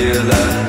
feel